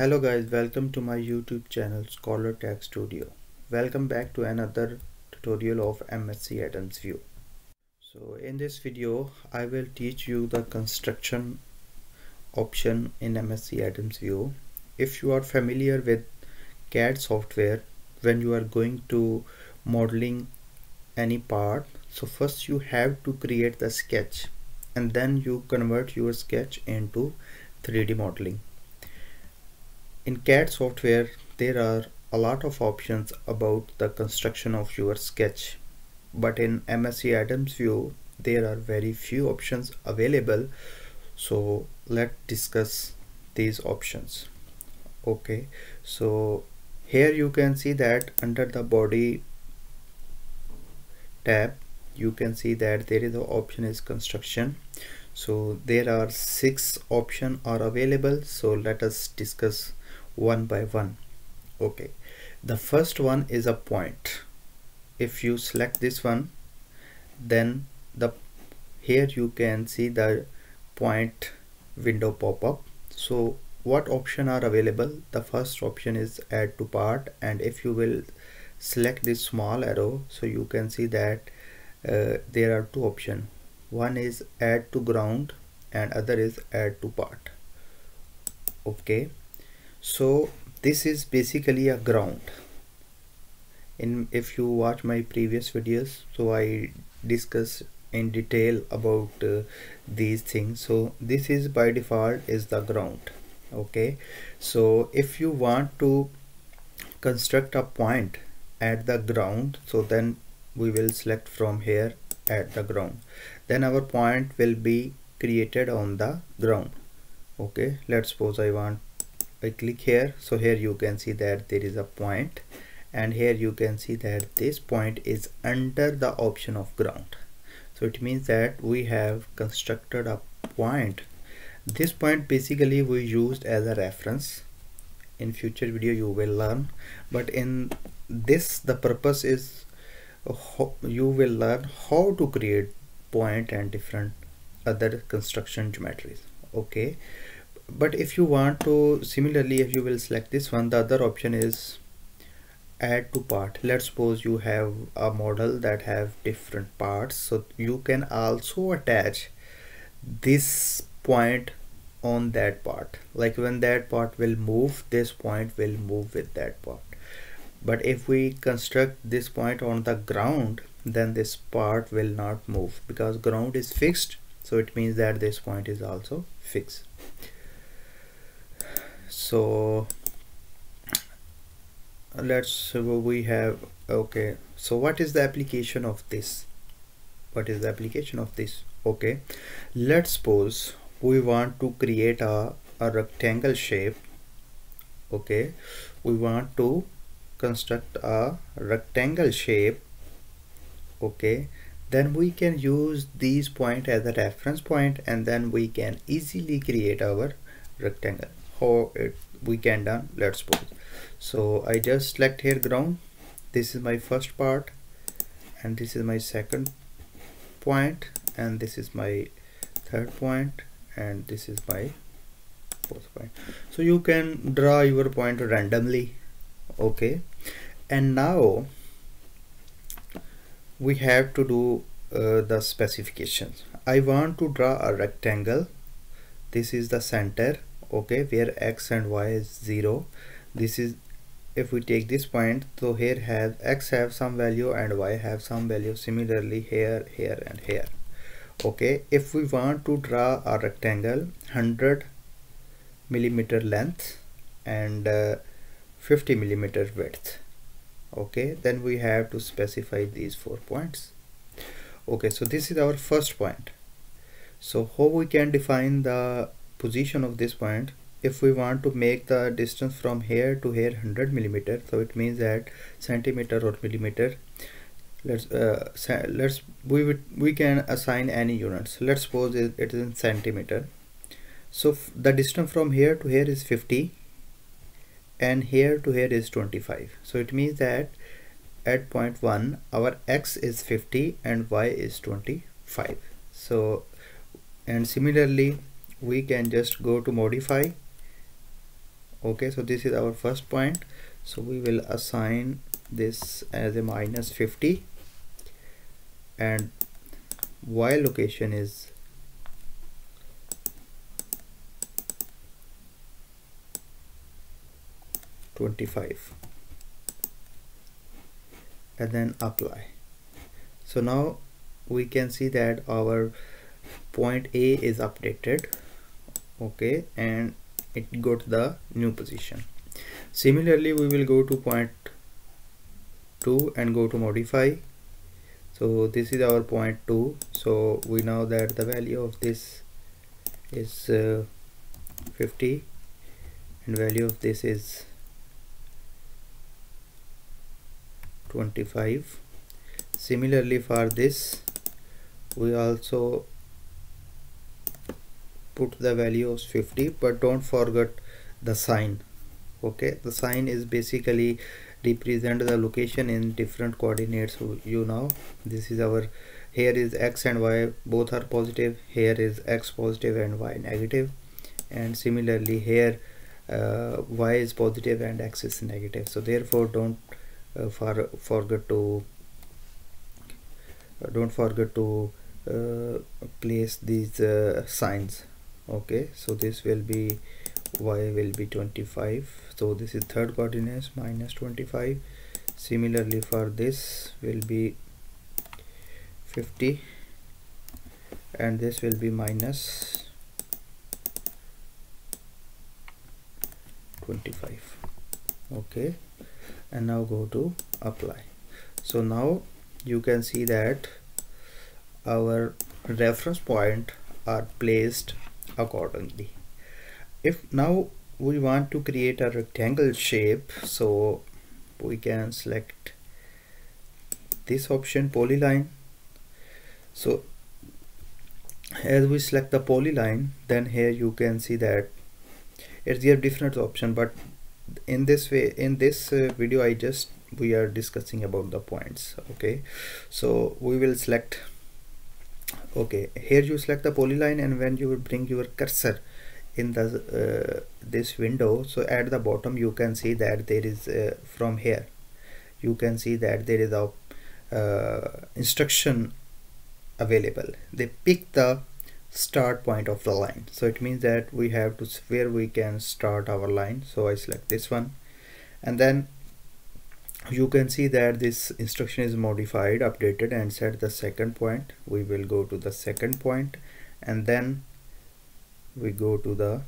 Hello guys, welcome to my YouTube channel Scholar Tech Studio. Welcome back to another tutorial of MSC Adams View. So in this video, I will teach you the construction option in MSC Adams View. If you are familiar with CAD software, when you are going to modeling any part, so first you have to create the sketch and then you convert your sketch into 3D modeling in CAD software there are a lot of options about the construction of your sketch. But in MSC Adams view there are very few options available. So let's discuss these options. Okay so here you can see that under the body tab you can see that there is the option is construction. So there are six options are available. So let us discuss one by one. Okay. The first one is a point. If you select this one then the here you can see the point window pop up. So what option are available? The first option is add to part and if you will select this small arrow so you can see that uh, there are two options. One is add to ground and other is add to part. Okay so this is basically a ground. In if you watch my previous videos so I discuss in detail about uh, these things. So this is by default is the ground okay? So if you want to construct a point at the ground so then we will select from here at the ground. Then our point will be created on the ground okay? Let's suppose I want I click here. So here you can see that there is a point. And here you can see that this point is under the option of ground. So it means that we have constructed a point. This point basically we used as a reference. In future video you will learn. But in this the purpose is you will learn how to create point and different other construction geometries. Okay but if you want to similarly if you will select this one the other option is add to part. Let's suppose you have a model that have different parts. So you can also attach this point on that part. Like when that part will move this point will move with that part. But if we construct this point on the ground then this part will not move because ground is fixed. So it means that this point is also fixed so let's we have okay. So what is the application of this? What is the application of this? Okay. Let's suppose we want to create a, a rectangle shape. Okay. We want to construct a rectangle shape. Okay. Then we can use these point as a reference point and then we can easily create our rectangle how it we can done let's suppose so I just select here ground. This is my first part and this is my second point and this is my third point and this is my fourth point. So you can draw your point randomly okay? And now we have to do uh, the specifications. I want to draw a rectangle. This is the center okay where x and y is 0 this is if we take this point so here have x have some value and y have some value similarly here here and here. Okay if we want to draw a rectangle 100 millimeter length and uh, 50 millimeter width. Okay then we have to specify these four points. Okay so this is our first point. So how we can define the position of this point if we want to make the distance from here to here 100 millimeter so it means that centimeter or millimeter let's uh, let's we we can assign any units. Let's suppose it, it is in centimeter. So the distance from here to here is 50 and here to here is 25 so it means that at point 1 our x is 50 and y is 25 so and similarly we can just go to modify. Okay so this is our first point. So we will assign this as a minus 50 and y location is Twenty-five, and then apply. So now we can see that our point A is updated okay and it got the new position. Similarly we will go to point 2 and go to modify. So this is our point 2 so we know that the value of this is uh, 50 and value of this is 25 similarly for this we also put the value of 50 but don't forget the sign. Okay? The sign is basically represent the location in different coordinates. You know this is our here is x and y both are positive. Here is x positive and y negative. And similarly here uh, y is positive and x is negative. So therefore don't uh, for, forget to don't forget to uh, place these uh, signs okay so this will be y will be 25 so this is third coordinates minus 25 similarly for this will be 50 and this will be minus 25 okay and now go to apply. So now you can see that our reference point are placed accordingly. If now we want to create a rectangle shape so we can select this option polyline. So as we select the polyline then here you can see that it's a different option but in this way in this uh, video I just we are discussing about the points okay? So we will select okay here you select the polyline and when you bring your cursor in the uh, this window so at the bottom you can see that there is uh, from here you can see that there is a uh, instruction available. They pick the start point of the line. So it means that we have to where we can start our line. So I select this one. And then you can see that this instruction is modified updated and set the second point. We will go to the second point and then we go to the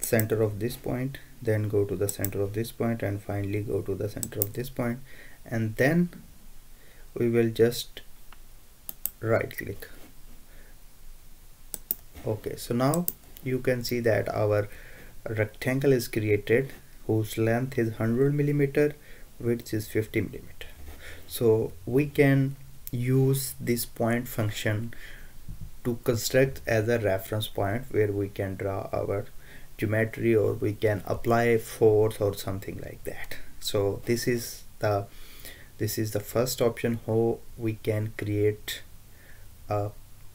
center of this point then go to the center of this point and finally go to the center of this point. And then we will just right click okay so now you can see that our rectangle is created whose length is 100 millimeter width is 50 millimeter. So we can use this point function to construct as a reference point where we can draw our geometry or we can apply force or something like that. So this is the this is the first option how we can create a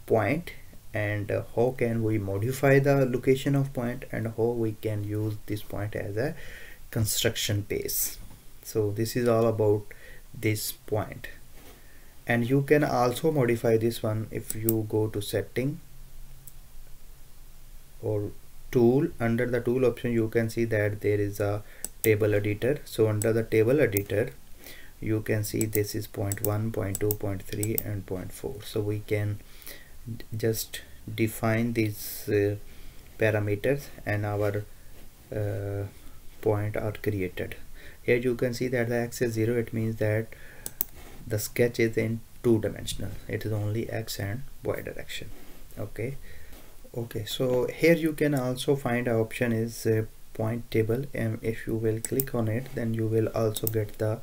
point and how can we modify the location of point and how we can use this point as a construction base. So this is all about this point. And you can also modify this one if you go to setting or tool. Under the tool option you can see that there is a table editor. So under the table editor you can see this is point 1 point 2 point 3 and point 4 so we can just define these uh, parameters and our uh, point are created. Here you can see that the x is 0 it means that the sketch is in two dimensional it is only x and y direction. Okay? Okay so here you can also find option is a point table. And if you will click on it then you will also get the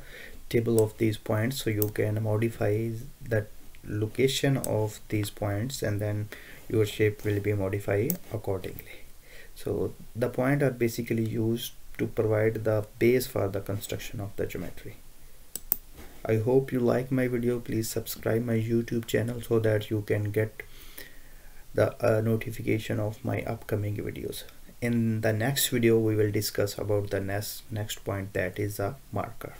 table of these points. So you can modify the location of these points and then your shape will be modified accordingly. So the point are basically used to provide the base for the construction of the geometry. I hope you like my video. Please subscribe my YouTube channel so that you can get the uh, notification of my upcoming videos. In the next video we will discuss about the next next point that is a marker